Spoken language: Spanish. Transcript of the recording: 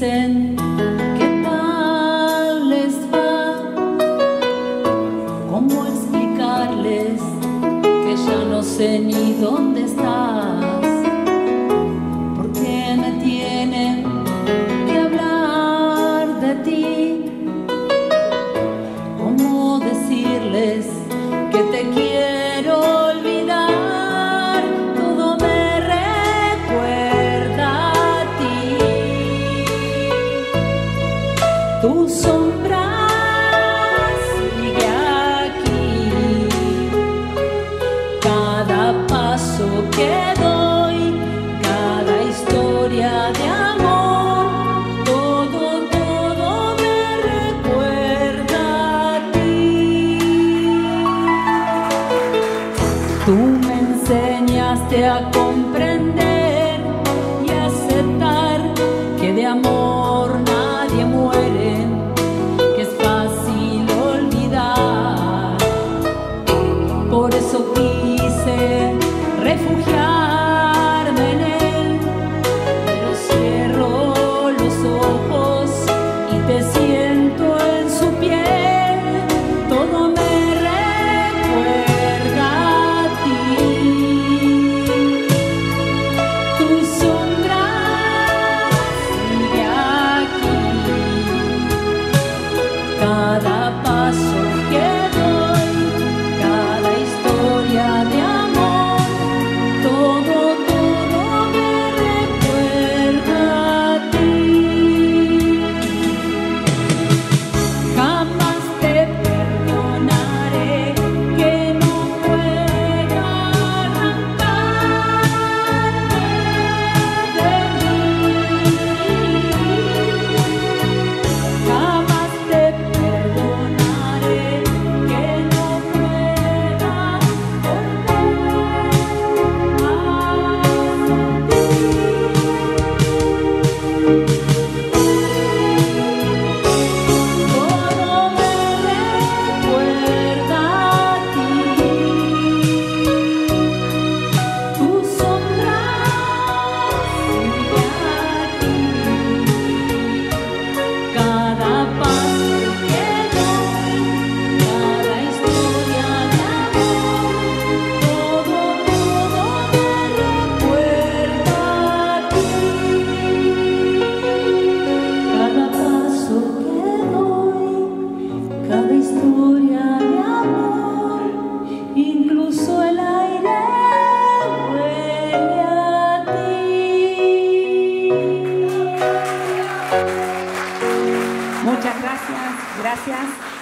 dicen qué tal les va, cómo explicarles que ya no sé ni dónde está. Tú me enseñaste a cada Gracias.